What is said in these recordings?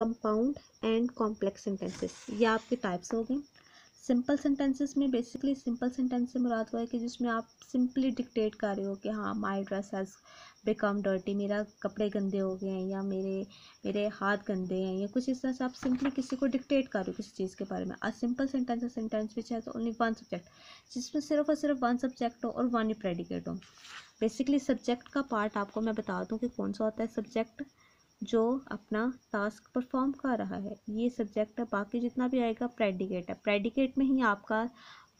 Compound and complex sentences ये आपके types हो गए सिंपल सेंटेंसेस में बेसिकली सिंपल सेंटेंस से मुराद हुआ है कि जिसमें आप सिंपली डिक्टेट कर रहे हो कि हाँ my dress has become dirty मेरा कपड़े गंदे हो गए हैं या मेरे मेरे हाथ गंदे हैं या कुछ इस तरह से आप सिंपली किसी को डिक्टेट कर रहे हो किसी चीज़ के बारे में। A simple sentence a sentence which has only one subject जिसमें सिर्फ़ और सिर्फ़ वन सब्जेक्ट हो और वन ही प्रेडिकेट हो। बेसिकली सब्जेक्ट का पार्ट आपको मैं बता दूँ कि कौन सा होता है सब्जेक्ट जो अपना टास्क परफॉर्म कर रहा है। ये सब्जेक्ट है, बाकी जितना भी आएगा प्रेडिकेट है। प्रेडिकेट में ही आपका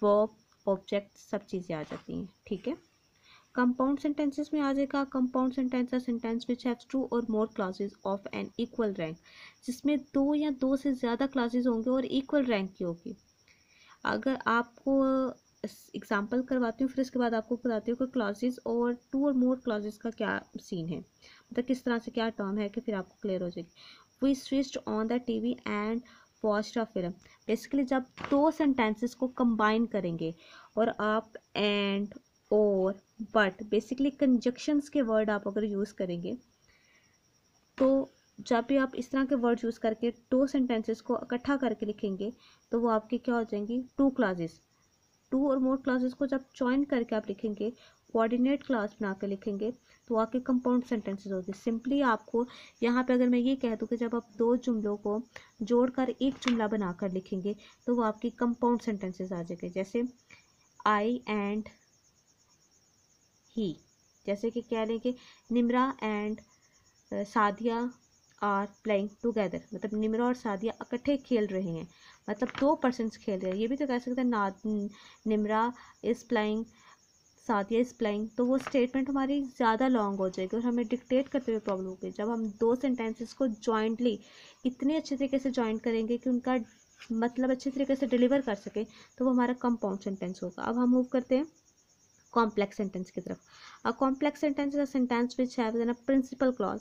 वर्ब ऑब्जेक्ट सब चीज़ें आ जाती हैं, ठीक है? कंपाउंड सेंटेंसेस में आ जाएगा। Compound sentence sentence which have two or more clauses of an equal rank जिसमें दो या दो से ज़्यादा क्लासेस होंगे और इक्वल रैंक की होगी। अगर आपको एग्ज़ाम्पल करवाती हूँ, फिर इसके बाद आपको बताती हूँ कि क्लासेस और टू और मोर क्लासेस का क्या सीन है। मतलब किस तरह से क्या टर्म है कि फिर आपको क्लियर हो जाएगी। We switched on the T V and watch a film basically जब दो सेंटेंसेस को कंबाइन करेंगे, और आप एंड और बट बेसिकली कंजक्शंस के वर्ड आप अगर यूज़ करेंगे तो जब भी आप इस तरह के वर्ड यूज़ करके दो सेंटेंसेस को इकट्ठा करके लिखेंगे तो वो आपके क्या हो जाएँगी? टू क्लासेस टू और मोर क्लासेस को जब ज्वाइन करके आप लिखेंगे कोऑर्डिनेट क्लास बना कर लिखेंगे तो आपके कंपाउंड सेंटेंसेस होते हैं। सिंपली आपको यहाँ पे अगर मैं ये कह दूँ कि जब आप दो जुमलों को जोड़कर एक जुमला बनाकर लिखेंगे तो वो आपकी कंपाउंड सेंटेंसेस आ जाएँगे। जैसे आई एंड ही जैसे कि कह लें कि Nimra and Sadia are playing together मतलब निमरा और सादिया इकट्ठे खेल रहे हैं। मतलब दो पर्सन खेल रहे हैं। ये भी तो कह सकते हैं ना, Nimra is playing Sadia is playing तो वो स्टेटमेंट हमारी ज़्यादा लॉन्ग हो जाएगी और हमें डिक्टेट करते हुए प्रॉब्लम होगी। जब हम दो सेंटेंसेस को जॉइंटली इतने अच्छे तरीके से जॉइंट करेंगे कि उनका मतलब अच्छे तरीके से डिलीवर कर सके तो वो हमारा कंपाउंड सेंटेंस होगा। अब हम मूव करते हैं कॉम्प्लेक्स सेंटेंस की तरफ़। A complex sentence is a sentence which have principal clause